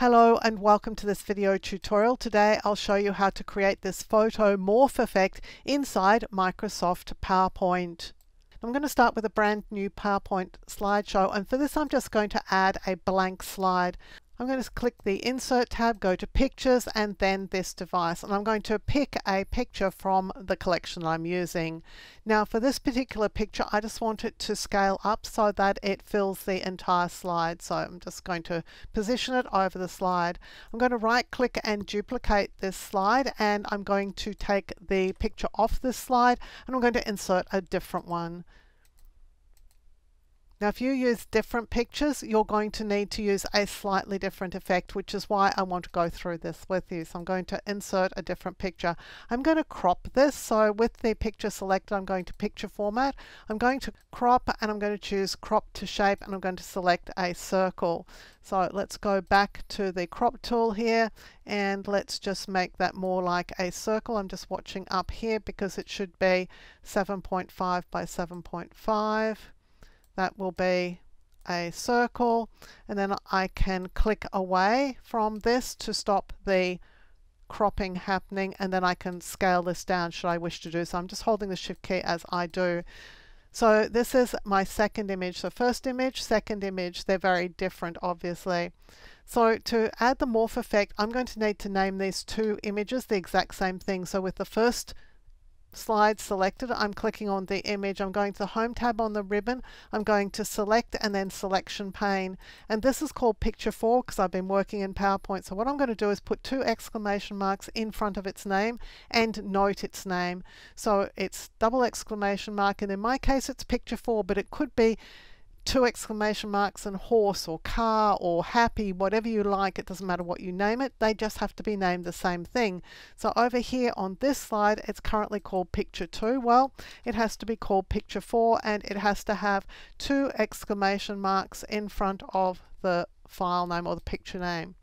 Hello and welcome to this video tutorial. Today I'll show you how to create this photo morph effect inside Microsoft PowerPoint. I'm going to start with a brand new PowerPoint slideshow and for this I'm just going to add a blank slide. I'm going to click the Insert tab, go to Pictures and then this device and I'm going to pick a picture from the collection I'm using. Now for this particular picture I just want it to scale up so that it fills the entire slide. So I'm just going to position it over the slide. I'm going to right click and duplicate this slide and I'm going to take the picture off this slide and I'm going to insert a different one. Now if you use different pictures, you're going to need to use a slightly different effect, which is why I want to go through this with you. So I'm going to insert a different picture. I'm going to crop this. So with the picture selected, I'm going to picture format. I'm going to crop and I'm going to choose crop to shape and I'm going to select a circle. So let's go back to the crop tool here and let's just make that more like a circle. I'm just watching up here because it should be 7.5 by 7.5 that will be a circle and then I can click away from this to stop the cropping happening and then I can scale this down should I wish to do so. I'm just holding the shift key as I do. So this is my second image. So first image, second image, they're very different obviously. So to add the morph effect, I'm going to need to name these two images the exact same thing. So with the first slide selected, I'm clicking on the image. I'm going to the Home tab on the ribbon. I'm going to Select and then Selection Pane. And this is called Picture 4 because I've been working in PowerPoint. So what I'm going to do is put two exclamation marks in front of its name and note its name. So it's double exclamation mark and in my case it's Picture 4 but it could be two exclamation marks and horse or car or happy, whatever you like, it doesn't matter what you name it, they just have to be named the same thing. So over here on this slide, it's currently called picture 2. Well, it has to be called picture 4 and it has to have two exclamation marks in front of the file name or the picture name.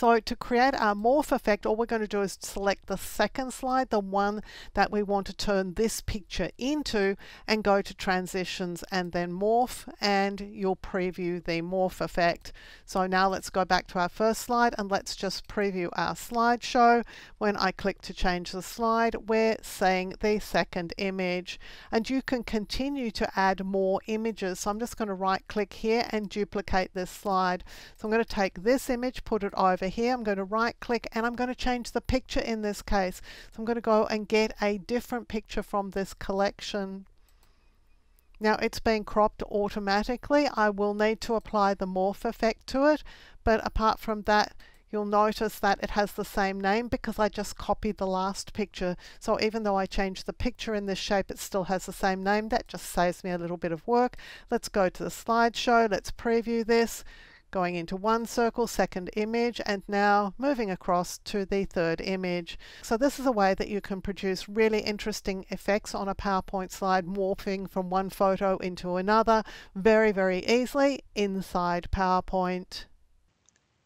So to create our morph effect, all we're going to do is select the second slide, the one that we want to turn this picture into, and go to transitions and then morph, and you'll preview the morph effect. So now let's go back to our first slide and let's just preview our slideshow. When I click to change the slide, we're seeing the second image, and you can continue to add more images. So I'm just going to right click here and duplicate this slide. So I'm going to take this image, put it over here, I'm going to right click and I'm going to change the picture in this case. So I'm going to go and get a different picture from this collection. Now it's being cropped automatically. I will need to apply the morph effect to it, but apart from that, you'll notice that it has the same name because I just copied the last picture. So even though I changed the picture in this shape, it still has the same name. That just saves me a little bit of work. Let's go to the slideshow. Let's preview this going into one circle, second image, and now moving across to the third image. So this is a way that you can produce really interesting effects on a PowerPoint slide, morphing from one photo into another very, very easily inside PowerPoint.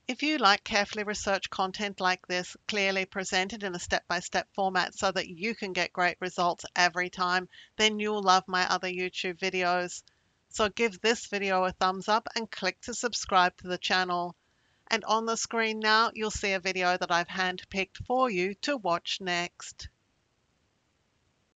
If you like carefully researched content like this, clearly presented in a step-by-step -step format so that you can get great results every time, then you'll love my other YouTube videos. So give this video a thumbs up and click to subscribe to the channel. And on the screen now, you'll see a video that I've handpicked for you to watch next.